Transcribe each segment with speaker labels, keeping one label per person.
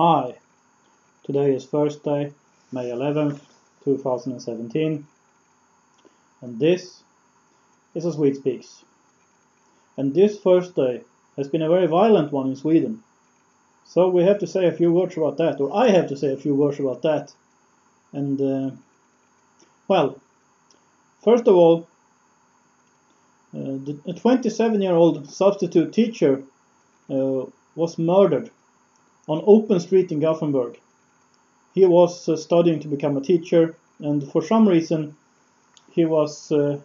Speaker 1: Hi, today is Thursday, May 11th, 2017, and this is a Swede Speaks. And this Thursday has been a very violent one in Sweden, so we have to say a few words about that, or I have to say a few words about that. And, uh, well, first of all, uh, the, a 27 year old substitute teacher uh, was murdered on open street in Gothenburg. He was uh, studying to become a teacher, and for some reason, he was uh,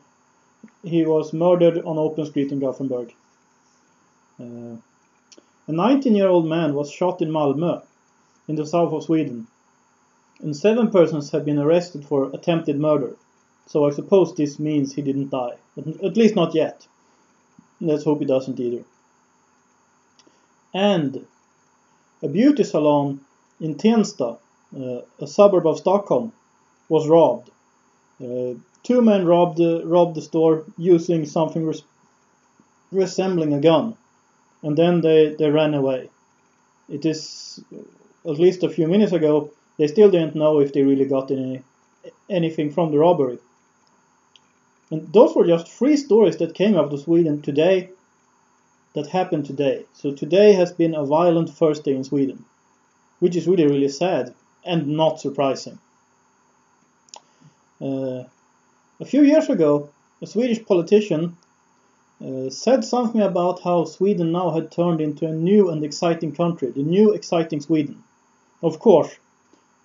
Speaker 1: he was murdered on open street in Gothenburg. Uh, a 19-year-old man was shot in Malmö, in the south of Sweden, and seven persons have been arrested for attempted murder. So I suppose this means he didn't die, at least not yet. Let's hope he doesn't either. And a beauty salon in Tensta, uh, a suburb of Stockholm, was robbed. Uh, two men robbed, uh, robbed the store using something res resembling a gun, and then they, they ran away. It is at least a few minutes ago, they still didn't know if they really got any anything from the robbery. And those were just three stories that came out of Sweden today that happened today. So today has been a violent first day in Sweden, which is really, really sad and not surprising. Uh, a few years ago, a Swedish politician uh, said something about how Sweden now had turned into a new and exciting country, the new exciting Sweden. Of course,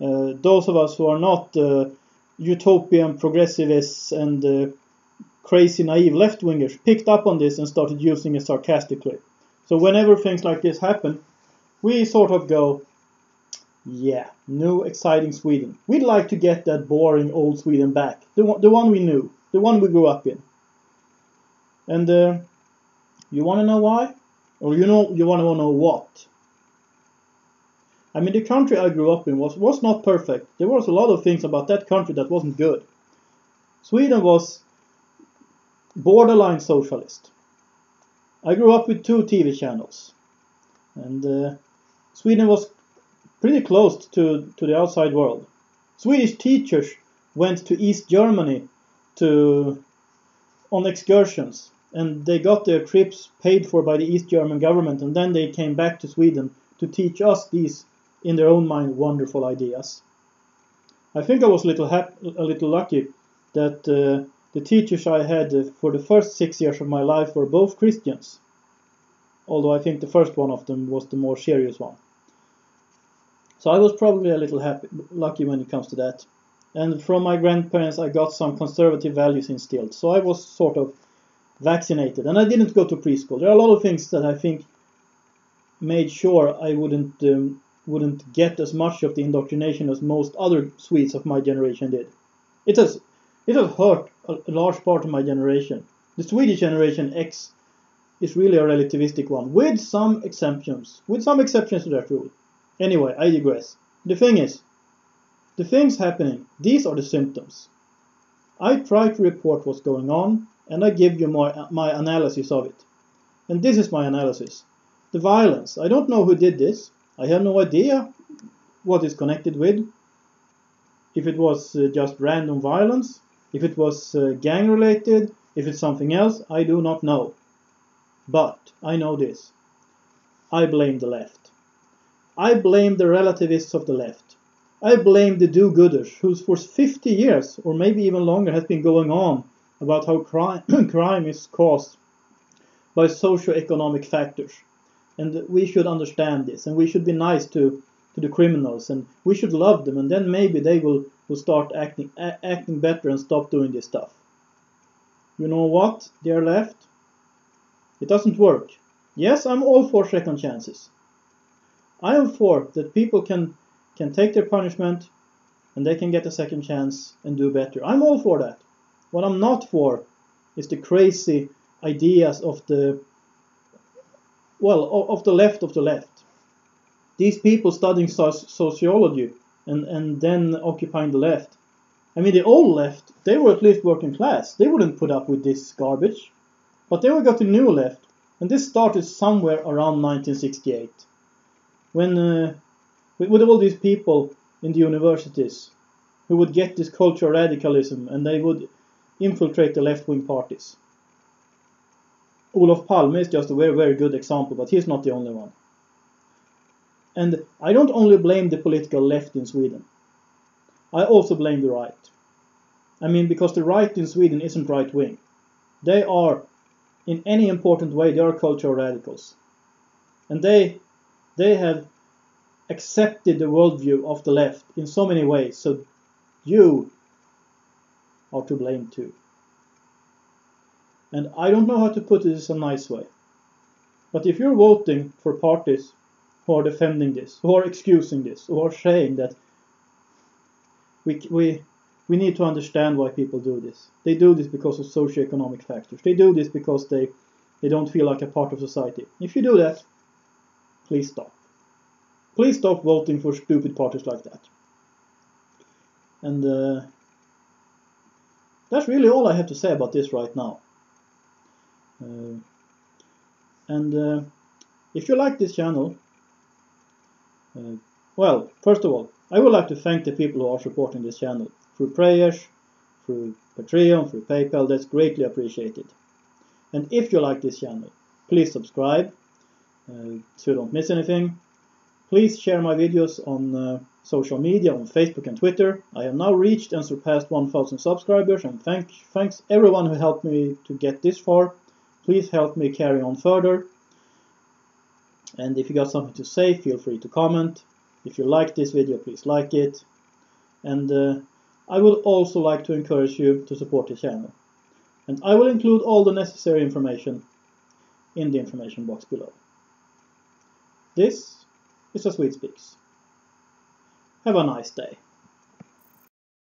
Speaker 1: uh, those of us who are not uh, utopian progressivists and uh, crazy naive left wingers picked up on this and started using it sarcastically. So whenever things like this happen, we sort of go, yeah, new exciting Sweden. We'd like to get that boring old Sweden back, the one, the one we knew, the one we grew up in. And uh, you want to know why? Or you know you want to know what? I mean, the country I grew up in was, was not perfect. There was a lot of things about that country that wasn't good. Sweden was borderline socialist. I grew up with two TV channels, and uh, Sweden was pretty close to, to the outside world. Swedish teachers went to East Germany to on excursions, and they got their trips paid for by the East German government, and then they came back to Sweden to teach us these, in their own mind, wonderful ideas. I think I was a little a little lucky that uh, the teachers I had uh, for the first six years of my life were both Christians, although I think the first one of them was the more serious one. So I was probably a little happy, lucky when it comes to that. And from my grandparents, I got some conservative values instilled. So I was sort of vaccinated, and I didn't go to preschool. There are a lot of things that I think made sure I wouldn't um, wouldn't get as much of the indoctrination as most other Swedes of my generation did. It has it has hurt a, large part of my generation. The Swedish generation X is really a relativistic one, with some exceptions, with some exceptions to that rule. Anyway, I digress. The thing is, the things happening, these are the symptoms. I try to report what's going on, and I give you my, my analysis of it. And this is my analysis. The violence, I don't know who did this. I have no idea what is connected with. If it was uh, just random violence, if it was uh, gang related, if it's something else, I do not know. But I know this. I blame the left. I blame the relativists of the left. I blame the do-gooders who for 50 years or maybe even longer has been going on about how crime, crime is caused by socio-economic factors. And we should understand this and we should be nice to, to the criminals and we should love them and then maybe they will will start acting acting better and stop doing this stuff. You know what? They're left. It doesn't work. Yes, I'm all for second chances. I am for that people can can take their punishment and they can get a second chance and do better. I'm all for that. What I'm not for is the crazy ideas of the well of the left of the left. These people studying sociology and, and then occupying the left. I mean, the old left, they were at least working class. They wouldn't put up with this garbage. But then we got the new left, and this started somewhere around 1968, when uh, with, with all these people in the universities who would get this cultural radicalism and they would infiltrate the left-wing parties. Olof Palme is just a very, very good example, but he's not the only one. And I don't only blame the political left in Sweden. I also blame the right. I mean, because the right in Sweden isn't right wing. They are, in any important way, they are cultural radicals. And they, they have accepted the worldview of the left in so many ways, so you are to blame too. And I don't know how to put this in a nice way. But if you're voting for parties who are defending this, who are excusing this, who are saying that we, we, we need to understand why people do this. They do this because of socioeconomic factors. They do this because they, they don't feel like a part of society. If you do that, please stop. Please stop voting for stupid parties like that. And uh, that's really all I have to say about this right now. Uh, and uh, if you like this channel, uh, well, first of all, I would like to thank the people who are supporting this channel through prayers, through Patreon, through PayPal. That's greatly appreciated. And if you like this channel, please subscribe uh, so you don't miss anything. Please share my videos on uh, social media, on Facebook and Twitter. I have now reached and surpassed 1000 subscribers and thank, thanks everyone who helped me to get this far. Please help me carry on further. And if you got something to say, feel free to comment. If you like this video, please like it. And uh, I would also like to encourage you to support the channel. And I will include all the necessary information in the information box below. This is a Swede Speaks. Have a nice day.